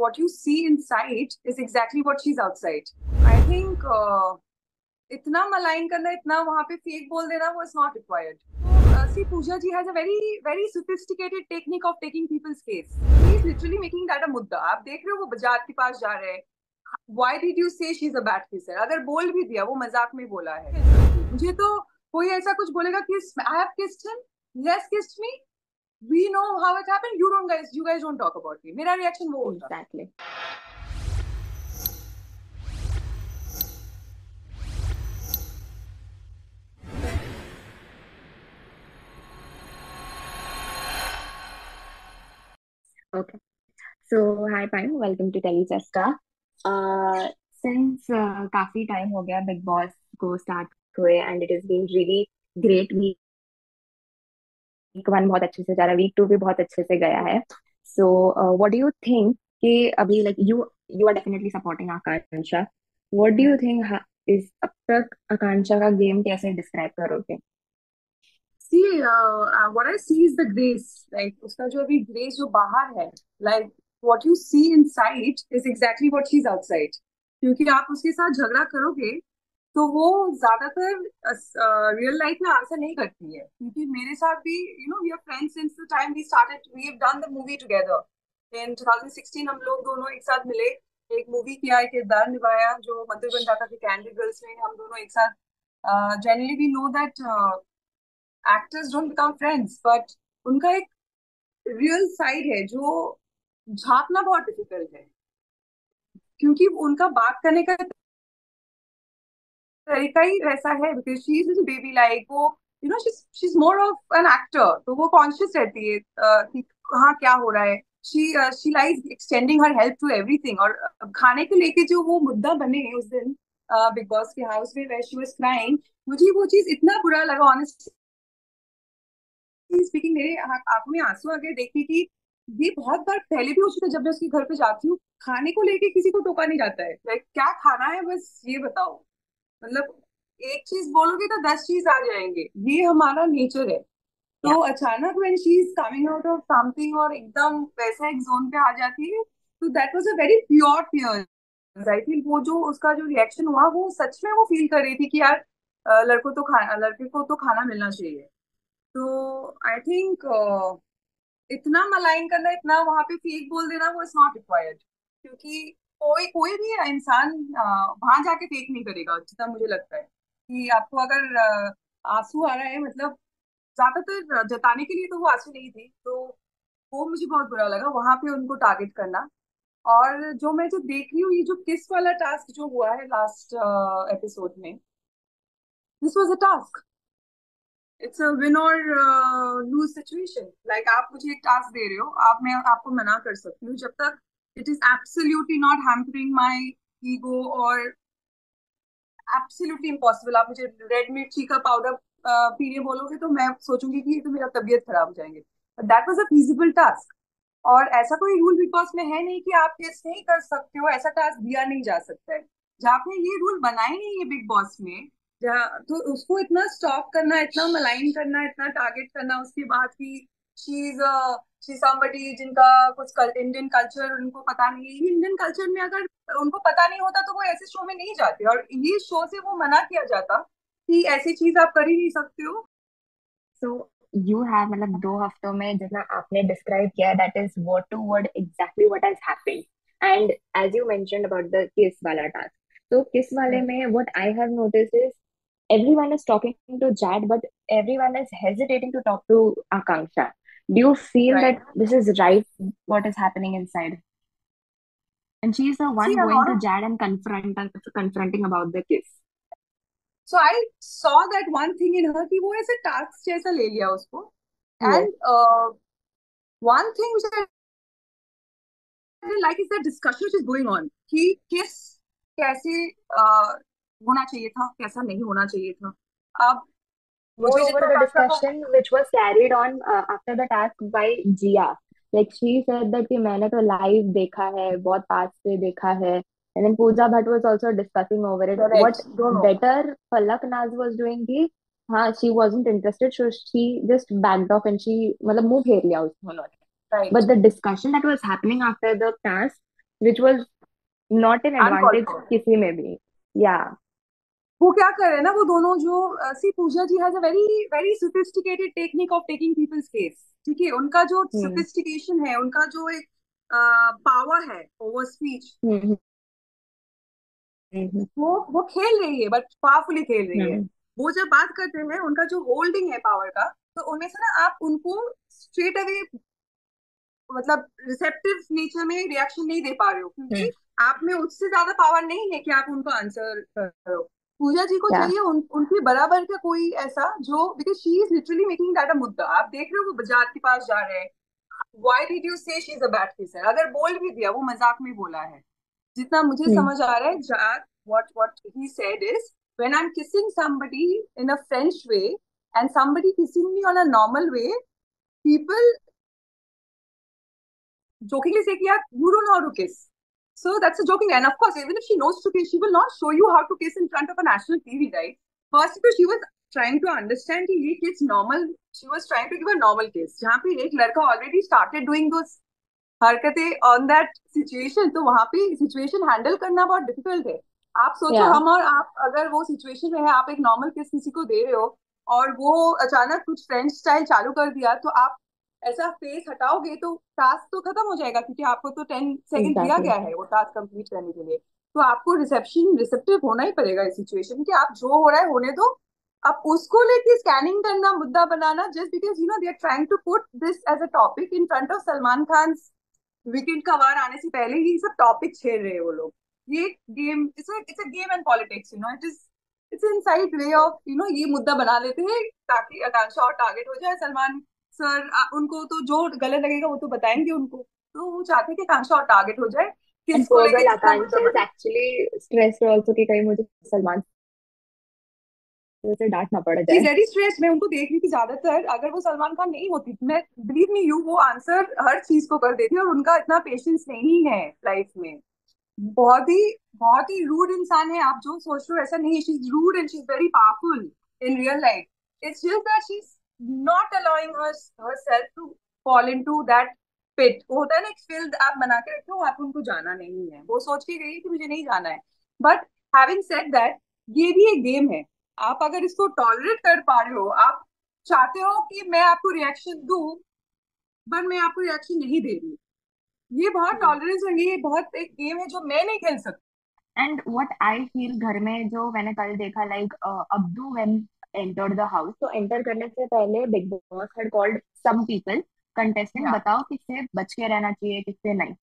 what you see inside is exactly what she's outside. I think uh, इतना malign करना इतना वहाँ पे फेक बोल देना वो is not required see Pooja ji has a very very sophisticated technique of taking people's case he is literally making that a मुद्दा. आप देख रहे हो वो बजाज के पास जा रहे हैं। Why did you say she is a bad kisser अगर बोल भी दिया वो मज़ाक में बोला है। मुझे तो कोई ऐसा कुछ बोलेगा कि I have kissed him yes kissed me we know how it happened you don't guys you guys don't talk about me मेरा रिएक्शन वो होता exactly Okay. So hi Pine, welcome to Telecheska. Uh, since uh, काफी time हो गया big boss को start हुए and it is been really great week one बहुत अच्छे से जा रहा है वीक टू भी बहुत अच्छे से गया है। So what do you think कि अभी like you you are definitely supporting Akanksha. What do you think is अब तक आकांक्षा का गेम कैसे डिस्क्राइब करोगे? Uh, what I see is the grace like उसका जो अभी grace जो बाहर है like what you see inside is exactly what she's outside क्योंकि आप उसके साथ झगड़ा करोगे तो वो ज़्यादातर रियल लाइफ में आंसर नहीं करती है। क्योंकि मेरे साथ भी you know we are friends since the time we started we have done the movie together in 2016 हम लोग दोनों एक साथ मिले, एक मूवी किया, एक किरदार निभाया, जो मधुर बंडाका के कैंडी गर्ल्स में, हम दोनों एक साथ generally we know that actors don't become friends but उनका एक रियल साइड है, जो झांकना बहुत डिफ़िकल्ट है। क्योंकि उनका बात करने का तरीका ही वैसा है because she is baby like वो you know she is more of an actor तो वो कॉन्शियस रहती है कि हाँ क्या हो रहा है। She she lies extending her help to everything और खाने को लेके जो वो मुद्दा बने उस दिन बिग बॉस के हाउस में वे शी वाज क्राइंग मुझे वो चीज़ इतना बुरा लगा ऑनेस्टली स्पीकिंग मेरे आँखों में आँसू आ गए देखी कि, ये बहुत बार पहले भी हो चुका है, जब मैं उसके घर पे जाती हूँ, खाने को लेके किसी को टोका नहीं जाता है। लाइक क्या खाना है, बस ये बताओ। मतलब एक चीज़ बोलोगे तो दस चीज़ आ जाएँगे। ये हमारा नेचर है। तो अचानक when she is coming out of something और एकदम वैसा एक जोन पे आ जाती है तो that was a very pure tear I think वो जो उसका जो रिएक्शन हुआ वो सच में वो फील कर रही थी कि यार लड़कों तो खाना लड़के को तो खाना मिलना चाहिए। तो आई थिंक uh, इतना मलाइन करना इतना वहाँ पे फेक बोल देना वो इज़ नॉट रिक्वायर्ड क्योंकि कोई कोई भी इंसान वहाँ जाके फेक नहीं करेगा, जितना मुझे लगता है। कि आपको अगर आँसू आ रहा है मतलब ज़्यादातर जताने के लिए तो वो आँसू नहीं थी तो वो मुझे बहुत बुरा लगा, वहाँ पे उनको टारगेट करना। और जो मैं जो देख रही हूँ, ये जो किस वाला टास्क जो हुआ है लास्ट एपिसोड में this was a task it's a win और लूज सिचुएशन लाइक आप मुझे एक टास्क दे रहे हो, आप मैं, आपको मना कर सकती हूँ। जब तक it is absolutely not hampering my ego और एब्सोल्युटली इम्पॉसिबल आप मुझे रेड मिर्ची का पाउडर पीने बोलोगे तो मैं सोचूँगी कि तो मेरा तबीयत खराब हो जाएँगे। That was a feasible task और ऐसा कोई रूल बॉस में है नहीं कि आप टेस्ट नहीं कर सकते हो, ऐसा टास्क दिया नहीं जा सकता है। जहाँ पे ये रूल बनाए नहीं है बिग बॉस में तो उसको इतना स्टॉप करना, इतना मलाइन करना, इतना टारगेट करना, उसके बाद की शीज शी समबडी जिनका कुछ इंडियन कल्चर उनको पता नहीं है। इंडियन कल्चर में अगर उनको पता नहीं होता तो वो ऐसे शो में नहीं जाते और ये शो से वो मना किया जाता कि ऐसी चीज़ आप कर ही नहीं सकते हो। सो यू हैव मतलब दो हफ्तों में जितना आपने डिस्क्राइब किया that is word to word exactly what has happened and as you mentioned about the kiss वाला टास्क तो किस वाले में what I have noticed is everyone is talking to Jad, but everyone is hesitating to talk to Akanksha. Do you feel right. that this is right, what is happening inside? And she's the one See, going to Jad and confront, confronting about the kiss. So I saw that one thing in her कि वो ऐसे task जैसा ले लिया उसको and uh, one thing which I like is the discussion which is going on कि किस कैसे uh, होना चाहिए था कैसा नहीं होना चाहिए था अब Moreover, the discussion which was carried on uh, after the task by Jia, like she said that कि मैंने तो live देखा है बहुत पास से देखा है and then Pooja Bhatt was also discussing over it. Correct. What Don't better Palak Naz was doing कि हाँ she wasn't interested so she just backed off and she मतलब मुँह फेर लिया उन्होंने right. but the discussion that was happening after the task which was not an advantage किसी में भी yeah वो क्या कर रहे हैं ना वो दोनों जो see Pooja ji has a very very sophisticated technique of taking people's case ठीक है? उनका जो हम्म। सोफिस्टिकेशन है उनका जो एक पावर है ओवर स्पीच हम्म हम्म। वो वो खेल रही है बट पावरफुली खेल रही है। हम्म। वो जब बात करते हैं उनका जो होल्डिंग है पावर का तो उनमें से ना आप उनको स्ट्रेट अवे मतलब रिसेप्टिव नेचर में रिएक्शन नहीं दे पा रहे हो हम्म। क्योंकि आप में उससे ज़्यादा पावर नहीं है कि आप उनको आंसर करो। पूजा जी को चाहिए उन, उनकी बराबर का कोई ऐसा जो because she is literally making that a मुद्दा। आप देख रहे हो वो बजाज के पास जा रहे हैं। अगर बोल भी दिया वो मज़ाक में बोला है। जितना मुझे hmm. समझ आ रहा है Jack what what he said is when I am kissing somebody in a French way and somebody kissing me on a normal way people jokingly से किया you don't know to kiss So that's a joking, and of course, even if she knows to kiss, she will not show you how to kiss in front of a national TV, right? First, because she was trying to understand कि ये kiss normal. She was trying to give a normal kiss. जहाँ पे एक लड़का already started doing those हरकतें on that situation तो वहाँ पे सिचुएशन हैंडल करना बहुत डिफ़िकल्ट है आप सोचो yeah हम और आप अगर वो सिचुएशन में है आप एक नॉर्मल किस किसी को दे रहे हो और वो अचानक कुछ फ्रेंच स्टाइल चालू कर दिया तो आप ऐसा फेस हटाओगे तो टास्क तो खत्म हो जाएगा क्योंकि आपको तो टेन सेकंड दिया गया है वो टास्क कंप्लीट करने के लिए। तो आपको रिसेप्शन रिसेप्टिव होना ही पड़ेगा इस सिचुएशन कि आप जो हो रहा है होने दो। अब उसको लेके स्कैनिंग करना मुद्दा बनाना just because you know they are trying to put this as a topic in front of Salman Khan weekend का वार आने से पहले ही सब टॉपिक छेड़ रहे हैं वो लोग। ये game it's it's a game and politics you know it is it's inside way of you know ये मुद्दा बना लेते हैं ताकि आकांक्षा और टारगेट हो जाए सलमान सर उनको तो जो गलत लगेगा वो तो बताएँगे उनको। तो वो चाहते हैं कि आकांक्षा और टारगेट हो जाए। किसको मुद्दा Akansha is बने actually stressed कि कहीं मुझे सलमान से डांट ना पड़ जाए। वेरी स्ट्रेस मैं उनको देख रही थी ज़्यादातर। अगर वो सलमान खान नहीं होती मैं बिलीव मी यू वो आंसर हर चीज़ को कर देती और उनका इतना पेशेंस नहीं है लाइफ में। बहुत ही बहुत ही रूड इंसान है। आप जो सोच रहे हो ऐसा नहीं है she is rude and she is very powerful in real life it's just that she is not allowing herself to fall into that pit वो होता है ना एक फ़ील्ड आप बना के रखे हो आप उनको जाना नहीं है। वो सोच के गई कि मुझे नहीं जाना है। बट हैविंग सेड दैट ये भी एक गेम है। आप अगर इसको टॉलरेट कर पा रहे हो आप चाहते हो कि मैं आपको रिएक्शन दू पर मैं आपको रिएक्शन नहीं दे रही। ये बहुत टॉलरेंस है ये बहुत एक गेम है जो मैं नहीं खेल सकती। एंड व्हाट आई फील घर में जो मैंने कल देखा like Abdu when entered the house तो एंटर करने से पहले Bigg Boss had called some people contestant बताओ किससे बच के रहना चाहिए किससे नहीं।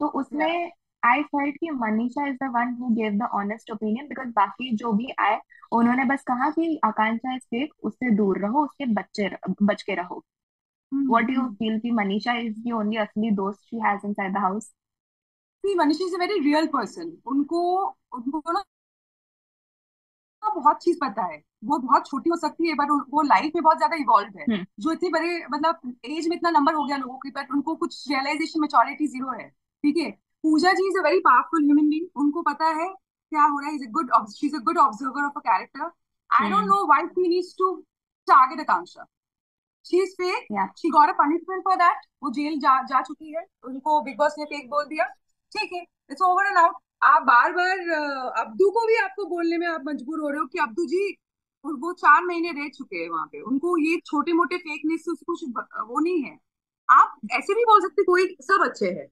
तो उसमें आई फेल्ट कि Manisha is the one who gave the honest opinion because बाकी जो भी आए उन्होंने बस कहा कि आकांक्षा इज़ फेक उससे दूर रहो उसके बच्चे बच के रहो। व्हाट यू फील कि मनीषा इज़ द ओनली असली दोस्त she has inside the house see Manisha is a very real person उनको उनको ना बहुत चीज़ पता है। वो बहुत छोटी हो सकती है बट वो लाइफ में बहुत ज़्यादा इवॉल्व है। हम्म। जो इतने बड़े मतलब एज में इतना नंबर हो गया लोगों की बट उनको कुछ रियलाइजेशन मेचोरिटी ज़ीरो है। ठीक है? Pooja ji is a very powerful human being उनको पता है क्या हो रहा है। Is a good she is a good observer of a character I don't know why she needs to target Akanksha she is fake she got a punishment for that वो jail जा जा चुकी है। उनको बिग बॉस ने fake बोल दिया। ठीक है? इट्स ओवर एंड आउट आप बार बार अब्दू को भी आपको बोलने में आप मजबूर हो रहे हो कि अब्दू जी वो चार महीने रह चुके हैं वहाँ पे। उनको ये छोटे मोटे फेकनेस से कुछ वो नहीं है। आप ऐसे भी बोल सकते कोई सब अच्छे है।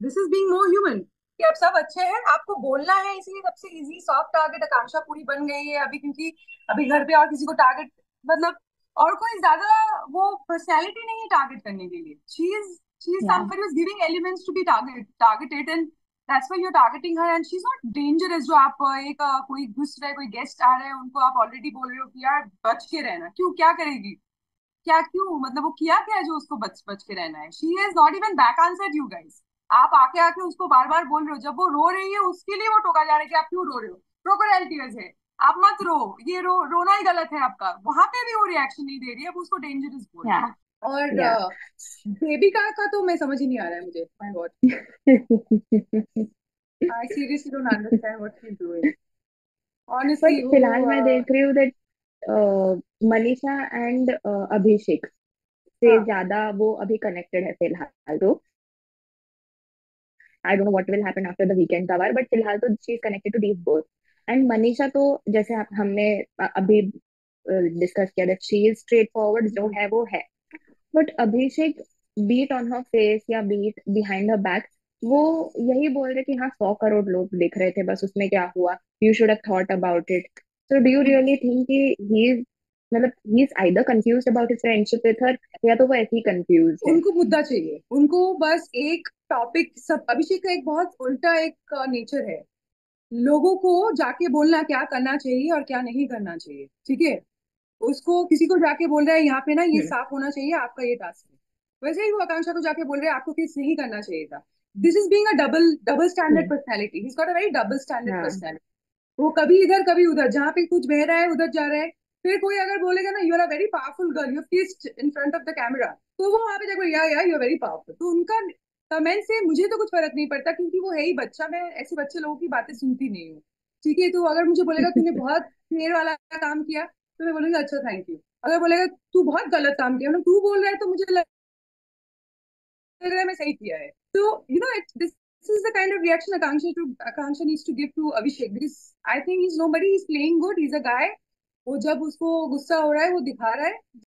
This is being more human कि आप सब अच्छे हैं आपको बोलना है इसलिए सबसे इजी सॉफ्ट टारगेट आकांक्षा पूरी बन गई है अभी क्योंकि अभी घर पे और किसी को टारगेट मतलब और कोई ज़्यादा वो पर्सनैलिटी नहीं है टारगेट करने के लिए। She is she is somebody who's giving elements to be target that's why you're targeting her and she's not dangerous. जो आप एक अ, कोई घुस रहे कोई गेस्ट आ रहे हैं उनको आप ऑलरेडी बोल रहे हो कि यार बच के रहना। क्यों? क्या करेगी? क्या क्यों? मतलब वो किया क्या है जो उसको बच बच के रहना है? She has not even back answered you guys आप आके आके उसको बार बार बोल रहे हो। जब वो रो रही है उसके लिए वो टोका जा रहा है कि आप क्यों रो रहे हो? क्रोकोडाइल टीयर्स है। आप मत रो। ये रो रोना ही गलत है आपका। वहाँ पे भी वो रिएक्शन नहीं दे रही है वो उसको डेंजरस बोल रही है। और बेबिका का तो मैं समझ ही नहीं आ रहा है मुझे। My god I seriously don't understand what she doing honestly फ़िलहाल मैं देख रही हूँ दैट मनीषा एंड अभिषेक से हाँ। ज़्यादा वो अभी कनेक्टेड है फ़िलहाल तो। I don't know what will happen after the weekend cover but फ़िलहाल तो she is connected to these both and Manisha तो जैसे हमने अभी डिस्कस किया that she is straight forward जो है वो है। But Abhishek beat on her face या बीट बिहाइंड हर बैक वो यही बोल रहे कि हाँ सौ करोड़ लोग देख रहे थे, बस उसमें क्या हुआ? You should have thought about it so do you really think कि ही मतलब he is either confuse about his friendship with her या तो वो ऐसे ही कंफ्यूज है? उनको मुद्दा चाहिए। उनको बस एक टॉपिक सब, अभिषेक का एक बहुत उल्टा एक नेचर है। लोगों को जाके बोलना क्या करना चाहिए और क्या नहीं करना चाहिए, ठीक है? उसको किसी को जाके बोल रहा है यहाँ पे ना ये साफ़ होना चाहिए आपका ये टास्क है। वैसे ही वो आकांक्षा को जाके बोल रहे हैं आपको किस नहीं करना चाहिए था। This is being a double double standard personality he got a very double standard personality वो कभी इधर कभी उधर जहाँ पे कुछ बह रहा है उधर जा रहा है। फिर कोई अगर बोलेगा ना you are a very powerful girl you kissed in front of the camera तो वो वहाँ पे जाकर या या यू आर वेरी पावरफुल तो उनका कमेंट से मुझे तो कुछ फ़र्क नहीं पड़ता क्योंकि वो है ही बच्चा। मैं ऐसे बच्चे लोगों की बातें सुनती नहीं हूँ। ठीक है तो अगर मुझे बोलेगा तूने बहुत फेर वाला काम किया तो मैं बोलूँगी अच्छा थैंक यू अगर बोलेगा तू बहुत गलत काम किया मतलब तू बोल रहा है तो मुझे लग रहा है मैं सही किया है तो you know it this this is the kind of reaction Akanksha to Akanksha needs to give to Abhishek because I think he's nobody. He's playing good. He's a guy. वो जब उसको गुस्सा हो रहा है वो दिखा रहा है